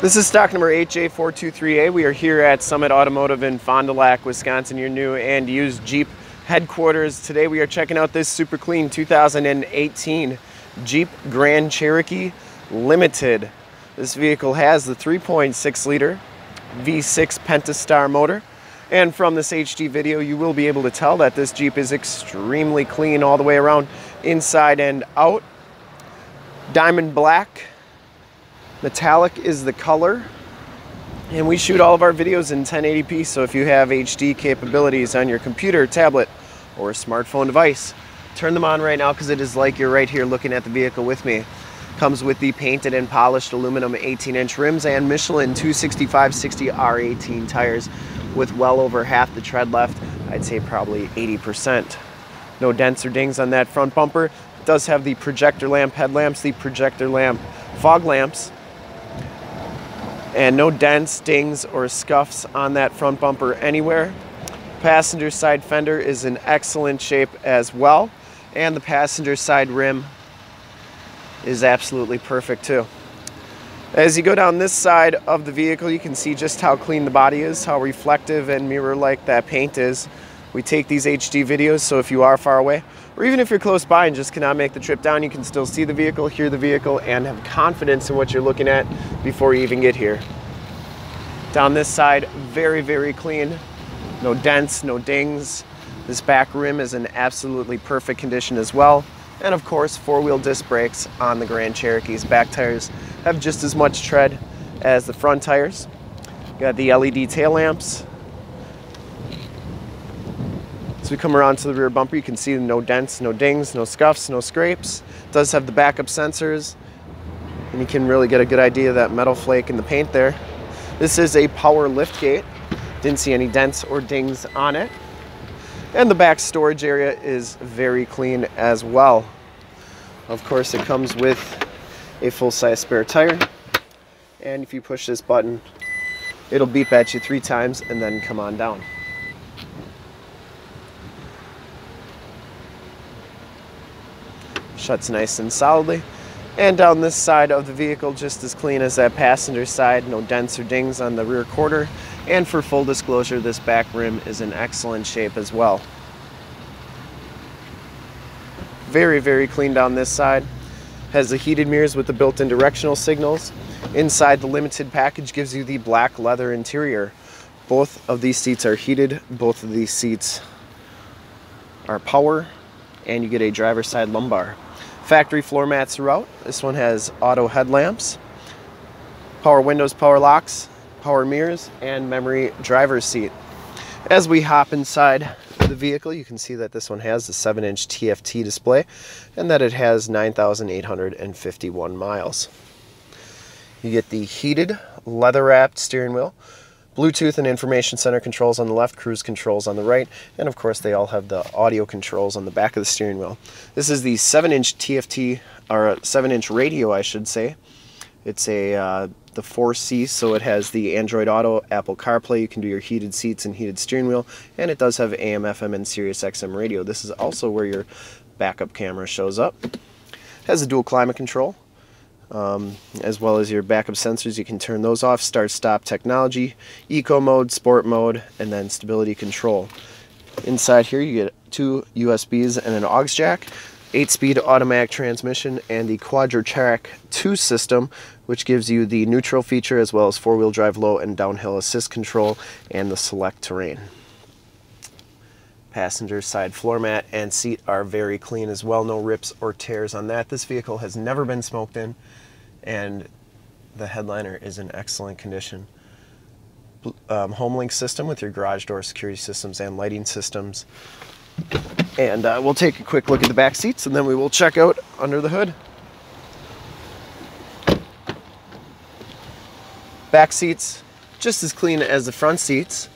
This is stock number 8J423A. We are here at Summit Automotive in Fond du Lac, Wisconsin, your new and used Jeep headquarters. Today we are checking out this super clean 2018 Jeep Grand Cherokee Limited. This vehicle has the 3.6 liter V6 Pentastar motor. And from this HD video, you will be able to tell that this Jeep is extremely clean all the way around, inside and out. Diamond black Metallic is the color. And we shoot all of our videos in 1080p, so if you have HD capabilities on your computer, tablet, or smartphone device, turn them on right now because it is like you're right here looking at the vehicle with me. Comes with the painted and polished aluminum 18-inch rims and Michelin 265/60 R18 tires with well over half the tread left. I'd say probably 80%. No dents or dings on that front bumper. It does have the projector lamp headlamps, the projector lamp fog lamps, and no dents, dings, or scuffs on that front bumper anywhere. Passenger side fender is in excellent shape as well, and the passenger side rim is absolutely perfect too. As you go down this side of the vehicle, you can see just how clean the body is, how reflective and mirror-like that paint is. We take these HD videos, so if you are far away, or even if you're close by and just cannot make the trip down, you can still see the vehicle, hear the vehicle, and have confidence in what you're looking at before you even get here. Down this side, very, very clean. No dents, no dings. This back rim is in absolutely perfect condition as well. And of course, four-wheel disc brakes on the Grand Cherokee's back tires have just as much tread as the front tires. Got the LED tail lamps, as we come around to the rear bumper, you can see no dents, no dings, no scuffs, no scrapes. It does have the backup sensors, and you can really get a good idea of that metal flake in the paint there. This is a power lift gate. Didn't see any dents or dings on it. And the back storage area is very clean as well. Of course, it comes with a full-size spare tire. And if you push this button, it'll beep at you three times and then come on down. Shuts nice and solidly. And down this side of the vehicle, just as clean as that passenger side, no dents or dings on the rear quarter. And for full disclosure, this back rim is in excellent shape as well. Very, very clean down this side. Has the heated mirrors with the built-in directional signals. Inside the limited package gives you the black leather interior. Both of these seats are heated. Both of these seats are power and you get a driver side lumbar. Factory floor mats throughout. This one has auto headlamps, power windows, power locks, power mirrors, and memory driver's seat. As we hop inside the vehicle, you can see that this one has a 7-inch TFT display and that it has 9,851 miles. You get the heated, leather-wrapped steering wheel Bluetooth and information center controls on the left, cruise controls on the right, and of course they all have the audio controls on the back of the steering wheel. This is the 7-inch TFT, or 7-inch radio I should say. It's a uh, the 4C, so it has the Android Auto, Apple CarPlay, you can do your heated seats and heated steering wheel, and it does have AM, FM, and Sirius XM radio. This is also where your backup camera shows up. It has a dual climate control, um, as well as your backup sensors. You can turn those off, start stop technology, eco mode, sport mode, and then stability control. Inside here you get two USBs and an aux jack, 8-speed automatic transmission, and the QuadraTrac 2 system, which gives you the neutral feature as well as four-wheel drive low and downhill assist control and the Selec-Terrain. Passenger side floor mat and seat are very clean as well. No rips or tears on that. This vehicle has never been smoked in and the headliner is in excellent condition. Um, HomeLink system with your garage door security systems and lighting systems. And uh, we'll take a quick look at the back seats and then we will check out under the hood. Back seats just as clean as the front seats.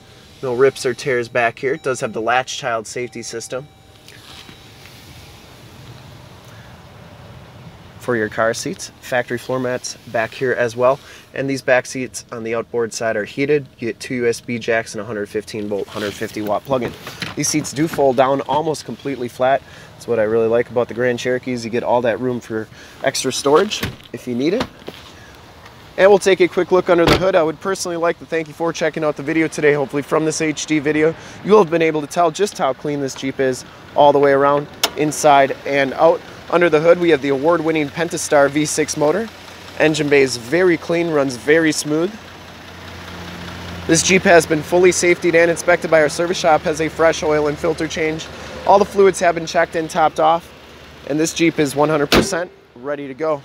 No rips or tears back here. It does have the latch child safety system. For your car seats, factory floor mats back here as well. And these back seats on the outboard side are heated. You get two USB jacks and 115 volt, 150 watt plug-in. These seats do fold down almost completely flat. That's what I really like about the Grand Cherokees. You get all that room for extra storage if you need it. And we'll take a quick look under the hood. I would personally like to thank you for checking out the video today. Hopefully from this HD video, you'll have been able to tell just how clean this Jeep is all the way around, inside and out. Under the hood, we have the award-winning Pentastar V6 motor. Engine bay is very clean, runs very smooth. This Jeep has been fully safetied and inspected by our service shop, has a fresh oil and filter change. All the fluids have been checked and topped off, and this Jeep is 100% ready to go.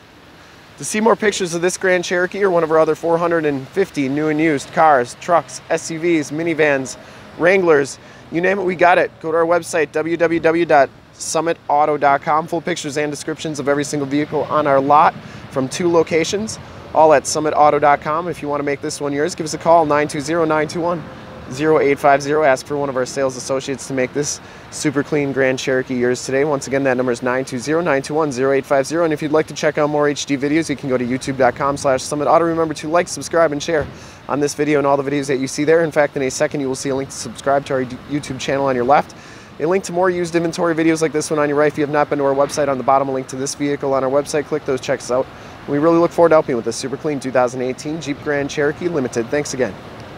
To see more pictures of this Grand Cherokee or one of our other 450 new and used cars, trucks, SUVs, minivans, Wranglers, you name it, we got it. Go to our website, www.summitauto.com. Full pictures and descriptions of every single vehicle on our lot from two locations, all at summitauto.com. If you want to make this one yours, give us a call, 920-921. 0850. Ask for one of our sales associates to make this super clean Grand Cherokee yours today. Once again, that number is 920-921-0850. And if you'd like to check out more HD videos, you can go to youtube.com slash summit auto. Remember to like, subscribe, and share on this video and all the videos that you see there. In fact, in a second, you will see a link to subscribe to our YouTube channel on your left. A link to more used inventory videos like this one on your right. If you have not been to our website, on the bottom, a link to this vehicle on our website. Click those, check us out. We really look forward to helping with this super clean 2018 Jeep Grand Cherokee Limited. Thanks again.